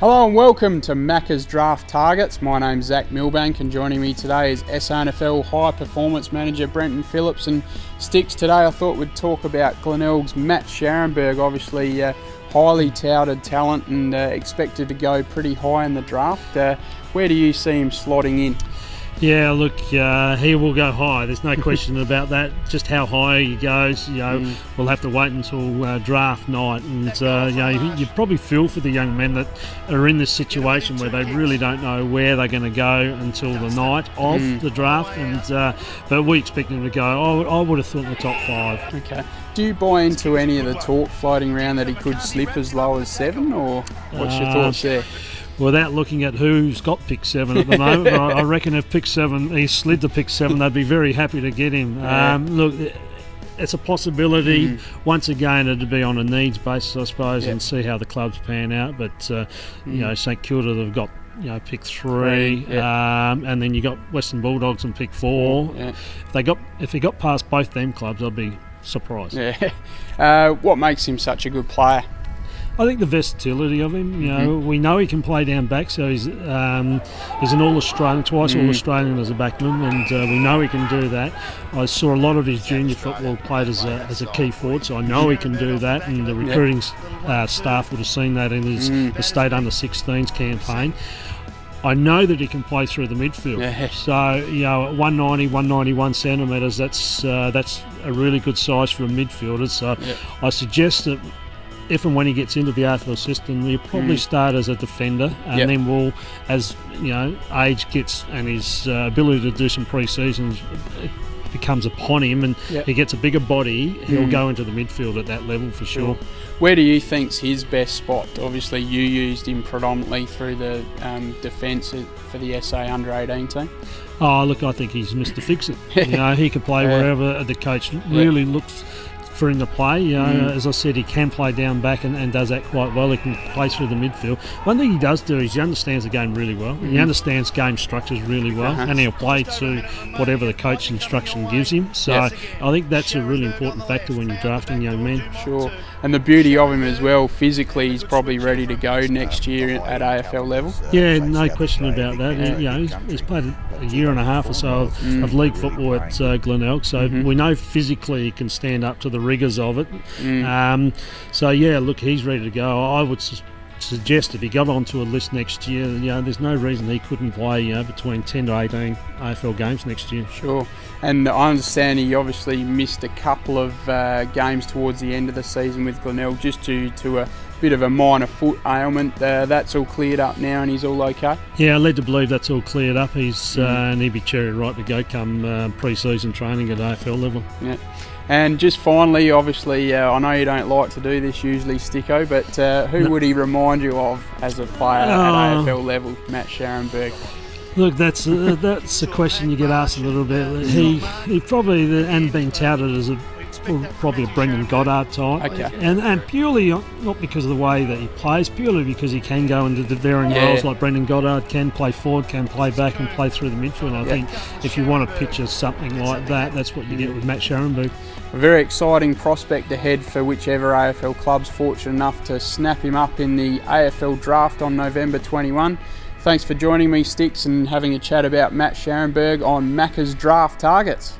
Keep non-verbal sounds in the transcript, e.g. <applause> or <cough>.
Hello and welcome to Macca's Draft Targets. My name's Zach Milbank and joining me today is SANFL High Performance Manager Brenton Phillips. And Sticks, today I thought we'd talk about Glenelg's Matt Scharenberg, obviously uh, highly touted talent and uh, expected to go pretty high in the draft. Uh, where do you see him slotting in? Yeah, look, uh, he will go high. There's no question <laughs> about that. Just how high he goes, you know, mm. we'll have to wait until uh, draft night. And uh, you know, you, you, probably feel for the young men that are in this situation where they really don't know where they're going to go until the night of mm. the draft. And uh, but we expect him to go. I would, I would have thought in the top five. Okay. Do you buy into any of the talk floating around that he could slip as low as seven, or what's your uh, thoughts there? Without looking at who's got pick seven at the moment. I, reckon if pick seven, he slid to pick seven, they'd be very happy to get him. Yeah. Um, look, it's a possibility. Mm. Once again, it'd be on a needs basis, I suppose, and see how the clubs pan out. But uh, mm. you know, St Kilda, they've got you know pick three, three um, and then you got Western Bulldogs and pick four. Yeah. If they got if he got past both them clubs, I'd be surprised. Yeah. <laughs> Uh, what makes him such a good player? I think the versatility of him. You know, mm-hmm. we know he can play down back, so he's um, he's an All Australian, twice mm. All Australian as a backman, and uh, we know he can do that. I saw a lot of his junior football played as a, as a key forward, so I know he can do that, and the recruiting uh, staff would have seen that in his mm. the state under 16s campaign. I know that he can play through the midfield. Yeah. So you know, 190, 191 centimetres. That's uh, that's a really good size for a midfielder. So. I suggest that if and when he gets into the AFL system, he'll probably mm. start as a defender, and yep. then will, as you know, age gets and his uh, ability to do some pre-seasons becomes upon him, and yep. he gets a bigger body, he'll mm. go into the midfield at that level for sure. Where do you think's his best spot? Obviously, you used him predominantly through the um, defence for the SA under 18 team. Oh, look, I think he's Mr. Fix It. <laughs> you know, he can play wherever the coach really looks for him to play. You know, mm. as I said, he can play down back and, and, does that quite well. He can play through the midfield. One thing he does do is he understands the game really well. Mm. He understands game structures really well, uh-huh. and he'll play to whatever the coach instruction gives him. So yes. I think that's a really important factor when you're drafting young men. Sure, and the beauty of him as well, physically, he's probably ready to go next year at AFL level. Yeah, no question about that. Yeah. You know, he's, he's played a year and a half or so of, mm. of league football at uh, Glenelg, so mm-hmm. we know physically he can stand up to the rigours of it. Mm. Um, so yeah, look, he's ready to go. I would su- suggest if he got onto a list next year, you know, there's no reason he couldn't play, you know, between 10 to 18 AFL games next year. Sure. And I understand he obviously missed a couple of uh, games towards the end of the season with Glenelg just due to a bit of a minor foot ailment. Uh, that's all cleared up now, and he's all okay. Yeah, I led to believe that's all cleared up. He's mm. uh, and he'd be cherry right to go come uh, pre-season training at AFL level. Yeah. And just finally, obviously, uh, I know you don't like to do this usually, Sticko, but uh, who no. would he remind you of as a player at. AFL level, Matt Scharenberg? Look, that's a, that's a question you get asked a little bit. He he probably and been touted as a probably a Brendan Goddard type. Okay. And and purely uh, not because of the way that he plays, purely because he can go into the varying yeah. roles like Brendan Goddard can play forward, can play back, and play through the midfield. I think if you want to picture something like that, that's what you get with Matt Scharenberg. A very exciting prospect ahead for whichever AFL club's fortunate enough to snap him up in the AFL draft on November 21. Thanks for joining me, Sticks, and having a chat about Matt Scharenberg on Macca's draft targets.